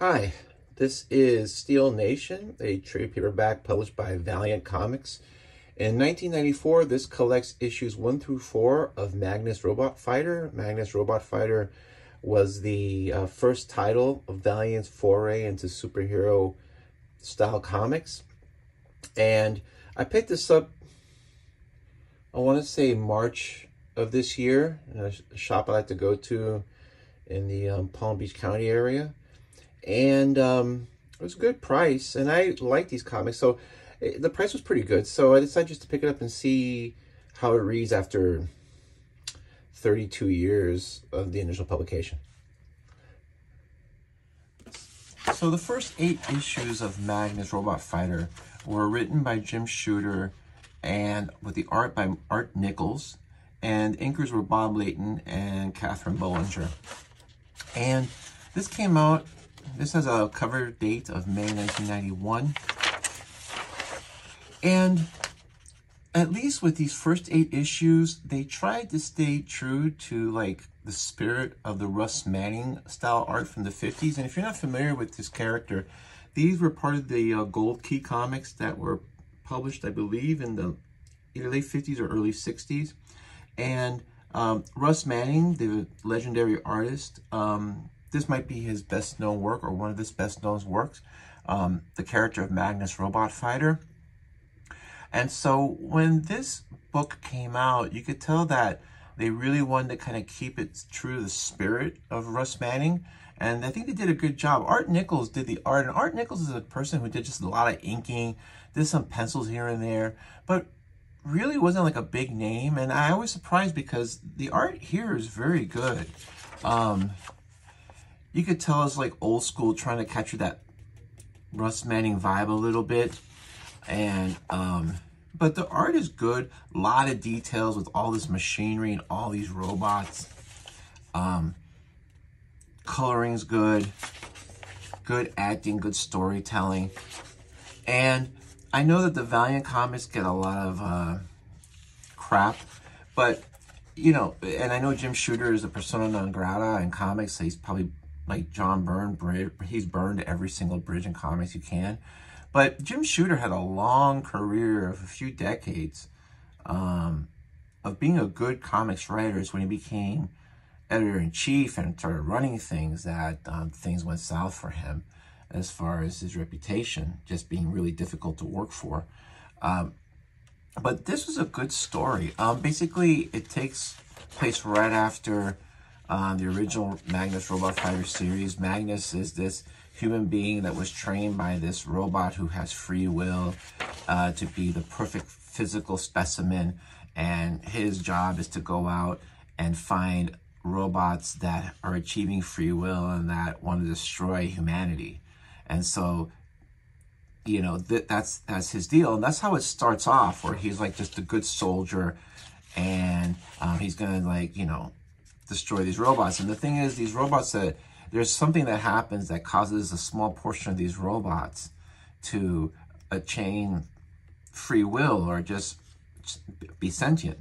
Hi, this is Steel Nation, a trade paperback published by Valiant Comics. In 1994, this collects issues 1 through 4 of Magnus Robot Fighter. Magnus Robot Fighter was the uh, first title of Valiant's foray into superhero style comics. And I picked this up, I want to say March of this year, in a shop I like to go to in the um, Palm Beach County area and um, it was a good price. And I like these comics, so it, the price was pretty good. So I decided just to pick it up and see how it reads after 32 years of the initial publication. So the first eight issues of Magnus Robot Fighter were written by Jim Shooter and with the art by Art Nichols. And inkers were Bob Layton and Catherine Bollinger. And this came out this has a cover date of May 1991. And at least with these first eight issues, they tried to stay true to like the spirit of the Russ Manning style art from the 50s. And if you're not familiar with this character, these were part of the uh, Gold Key comics that were published, I believe, in the late 50s or early 60s. And um, Russ Manning, the legendary artist, um, this might be his best known work or one of his best known works, um, the character of Magnus Robot Fighter. And so when this book came out, you could tell that they really wanted to kind of keep it true to the spirit of Russ Manning. And I think they did a good job. Art Nichols did the art, and Art Nichols is a person who did just a lot of inking, did some pencils here and there, but really wasn't like a big name. And I was surprised because the art here is very good. Um, you could tell it's like old school, trying to capture that Russ Manning vibe a little bit. And, um, but the art is good. A lot of details with all this machinery and all these robots. Um, coloring's good. Good acting, good storytelling. And I know that the Valiant comics get a lot of uh, crap, but you know, and I know Jim Shooter is a persona non grata in comics. So he's probably like John Byrne, he's burned every single bridge in comics you can. But Jim Shooter had a long career of a few decades um, of being a good comics writer. When he became editor-in-chief and started running things that um, things went south for him as far as his reputation just being really difficult to work for. Um, but this was a good story. Um, basically, it takes place right after uh, the original Magnus Robot Fighter series. Magnus is this human being that was trained by this robot who has free will uh, to be the perfect physical specimen. And his job is to go out and find robots that are achieving free will and that want to destroy humanity. And so, you know, th that's that's his deal. And that's how it starts off, where he's like just a good soldier and um, he's going to like, you know, destroy these robots. And the thing is, these robots that there's something that happens that causes a small portion of these robots to uh, attain free will or just be sentient.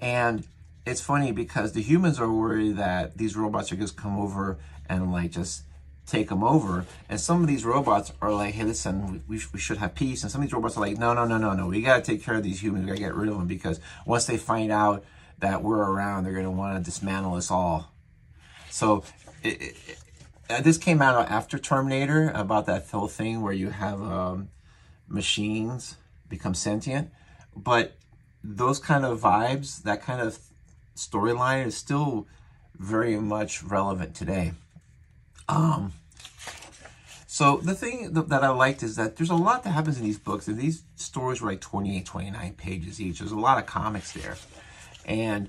And it's funny because the humans are worried that these robots are just come over and like just take them over. And some of these robots are like, hey, listen, we, we should have peace. And some of these robots are like, no, no, no, no, no. We got to take care of these humans. We got to get rid of them because once they find out that we're around, they're going to want to dismantle us all. So it, it, this came out after Terminator about that whole thing where you have um, machines become sentient. But those kind of vibes, that kind of storyline is still very much relevant today. Um, so the thing that I liked is that there's a lot that happens in these books, and these stories were like 28, 29 pages each. There's a lot of comics there. And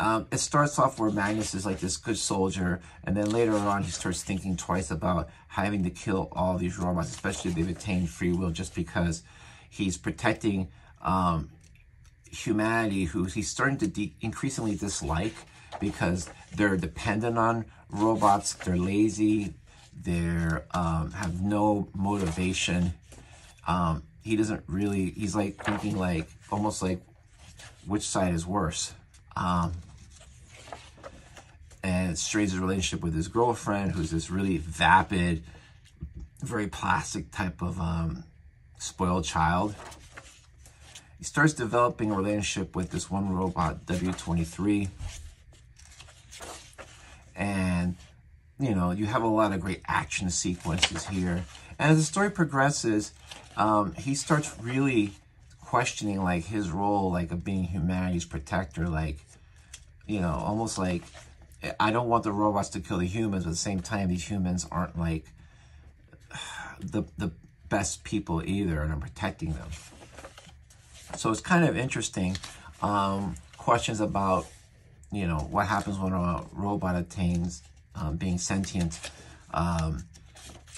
um, it starts off where Magnus is like this good soldier, and then later on he starts thinking twice about having to kill all these robots, especially if they've attained free will, just because he's protecting um, humanity, who he's starting to increasingly dislike because they're dependent on robots, they're lazy, they um, have no motivation. Um, he doesn't really, he's like thinking like, almost like which side is worse. Um, and strains his relationship with his girlfriend, who's this really vapid, very plastic type of um, spoiled child. He starts developing a relationship with this one robot, W23. And, you know, you have a lot of great action sequences here. And as the story progresses, um, he starts really questioning, like, his role, like, of being humanity's protector. Like, you know, almost like, I don't want the robots to kill the humans, but at the same time, these humans aren't, like, the, the best people either, and I'm protecting them. So it's kind of interesting. Um, questions about, you know, what happens when a robot attains um, being sentient, um,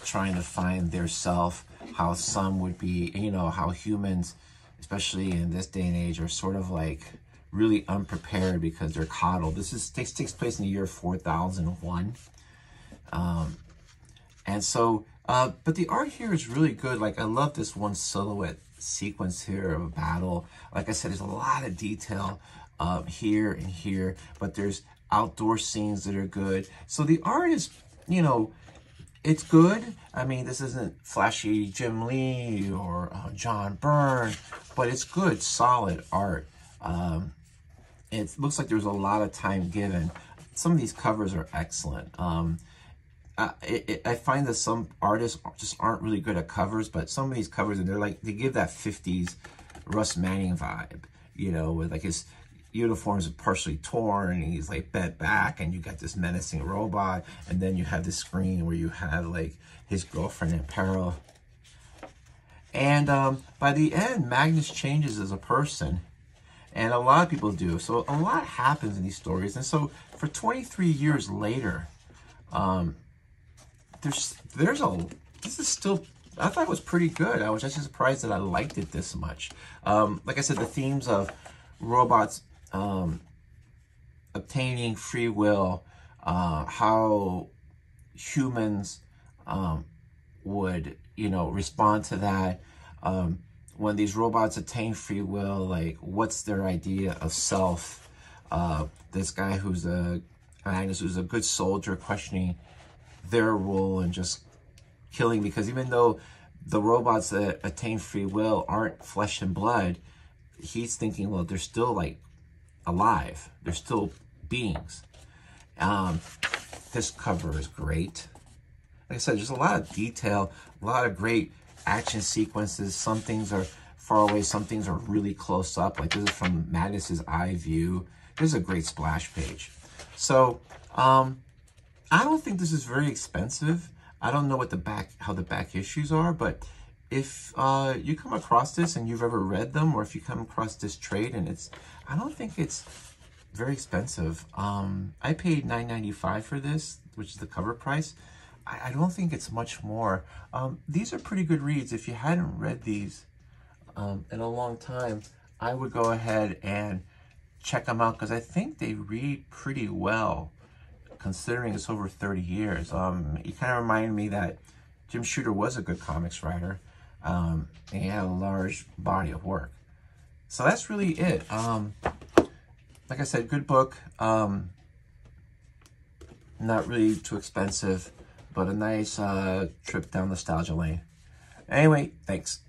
trying to find their self, how some would be, you know, how humans, especially in this day and age, are sort of like really unprepared because they're coddled. This is takes takes place in the year 4001. Um, and so, uh, but the art here is really good. Like, I love this one silhouette sequence here of a battle. Like I said, there's a lot of detail um, here and here, but there's outdoor scenes that are good. So the art is, you know, it's good. I mean, this isn't flashy Jim Lee or uh, John Byrne, but it's good, solid art. Um, it looks like there's a lot of time given. Some of these covers are excellent. Um, I, it, I find that some artists just aren't really good at covers, but some of these covers, and they're like, they give that 50s Russ Manning vibe, you know, with like his uniforms are partially torn and he's like bent back and you got this menacing robot. And then you have the screen where you have like his girlfriend in peril. And um, by the end, Magnus changes as a person. And a lot of people do. So a lot happens in these stories. And so for 23 years later, um, there's there's a this is still I thought it was pretty good. I was just surprised that I liked it this much. Um, like I said, the themes of robots um, obtaining free will, uh, how humans um, would you know respond to that. Um, when these robots attain free will, like what's their idea of self? Uh, this guy who's a Magnus, who's a good soldier, questioning their role and just killing because even though the robots that attain free will aren't flesh and blood, he's thinking, well, they're still like alive. They're still beings. Um, this cover is great. Like I said, there's a lot of detail, a lot of great action sequences. Some things are far away, some things are really close up. Like this is from Magnus's eye view. This is a great splash page. So, um, I don't think this is very expensive. I don't know what the back, how the back issues are, but if uh, you come across this and you've ever read them, or if you come across this trade and it's, I don't think it's very expensive. Um, I paid $9.95 for this, which is the cover price. I, I don't think it's much more. Um, these are pretty good reads. If you hadn't read these um, in a long time, I would go ahead and check them out because I think they read pretty well considering it's over 30 years. Um, it kind of reminded me that Jim Shooter was a good comics writer. Um, and he had a large body of work. So that's really it. Um, like I said, good book. Um, not really too expensive, but a nice uh, trip down nostalgia lane. Anyway, thanks.